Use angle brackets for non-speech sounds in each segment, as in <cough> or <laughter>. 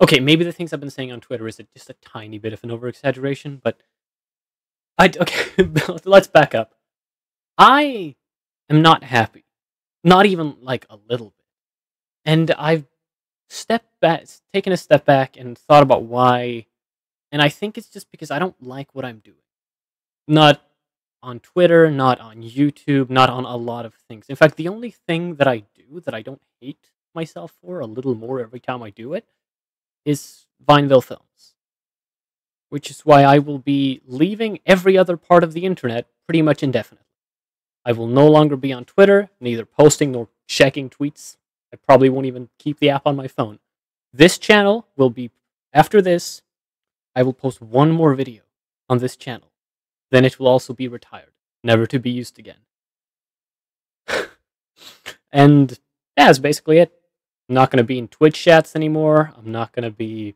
okay, maybe the things I've been saying on Twitter is it just a tiny bit of an over exaggeration, but I <laughs> okay. let's back up. I am not happy, not even like a little bit, and I've stepped back, taken a step back, and thought about why. And I think it's just because I don't like what I'm doing. Not on Twitter, not on YouTube, not on a lot of things. In fact, the only thing that I do that I don't hate myself for a little more every time I do it is Vineville Films. Which is why I will be leaving every other part of the internet pretty much indefinitely. I will no longer be on Twitter, neither posting nor checking tweets. I probably won't even keep the app on my phone. This channel will be, after this, I will post one more video on this channel. Then it will also be retired, never to be used again. <laughs> and that's basically it. I'm not going to be in Twitch chats anymore. I'm not going to be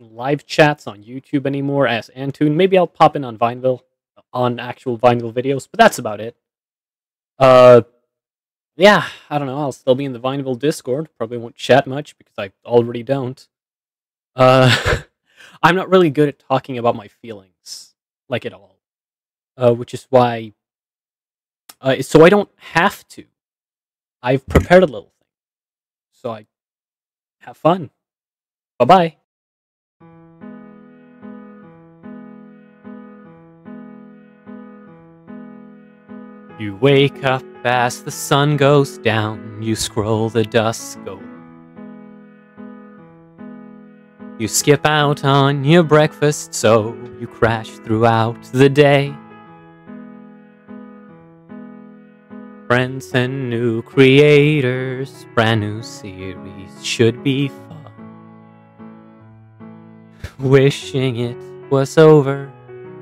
live chats on YouTube anymore as Antoon. Maybe I'll pop in on Vineville, on actual Vineville videos, but that's about it. Uh, yeah, I don't know. I'll still be in the Vineville Discord. Probably won't chat much because I already don't. Uh, <laughs> I'm not really good at talking about my feelings, like at all. Uh, which is why, uh, so I don't have to. I've prepared a little so I have fun. Bye bye. You wake up as the sun goes down, you scroll the dusk go. You skip out on your breakfast, so you crash throughout the day. Friends and new creators, brand new series should be fun. Wishing it was over,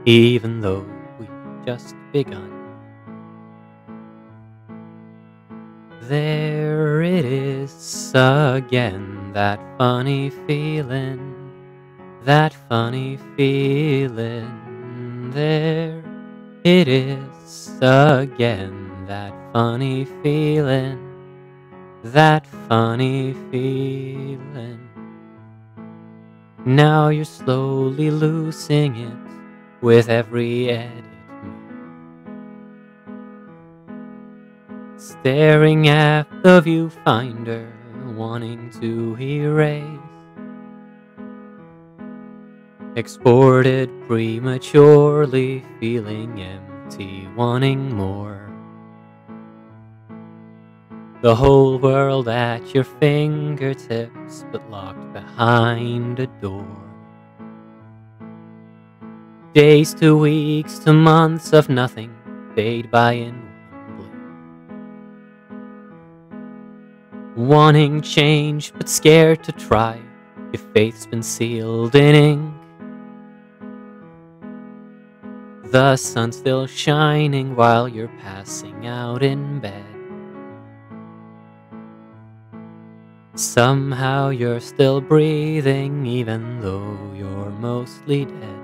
even though we've just begun. There it is again, that funny feeling, that funny feeling. There it is again, that funny feeling, that funny feeling. Now you're slowly losing it with every edit. Staring at the viewfinder, wanting to erase. Exported prematurely, feeling empty, wanting more. The whole world at your fingertips, but locked behind a door. Days to weeks to months of nothing fade by in Wanting change, but scared to try. Your faith's been sealed in ink. The sun's still shining while you're passing out in bed. Somehow you're still breathing, even though you're mostly dead.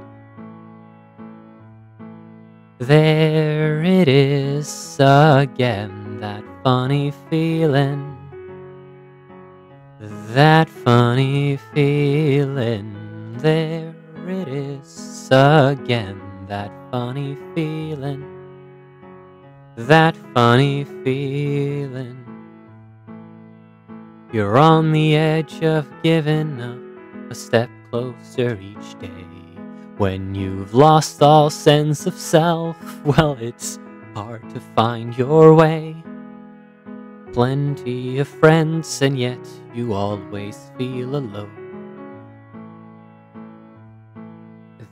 There it is again, that funny feeling that funny feeling, there it is again. That funny feeling, that funny feeling. You're on the edge of giving up, a step closer each day. When you've lost all sense of self, well, it's hard to find your way plenty of friends, and yet you always feel alone.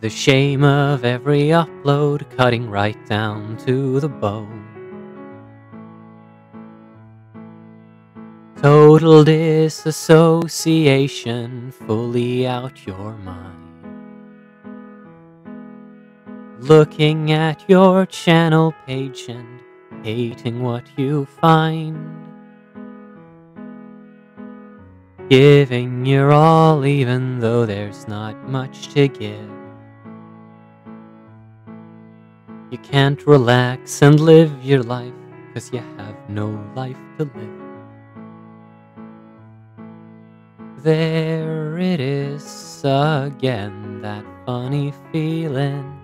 The shame of every upload cutting right down to the bone. Total disassociation, fully out your mind. Looking at your channel page and hating what you find. Giving your all even though there's not much to give. You can't relax and live your life cause you have no life to live. There it is again, that funny feeling.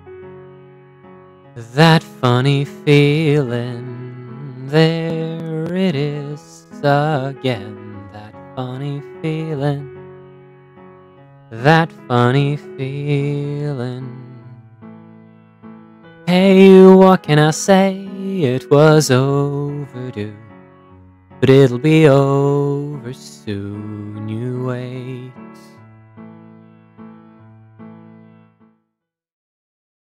That funny feeling. There it is again, that funny feeling. That funny feeling. Hey, what can I say? It was overdue. But it'll be over soon, you wait.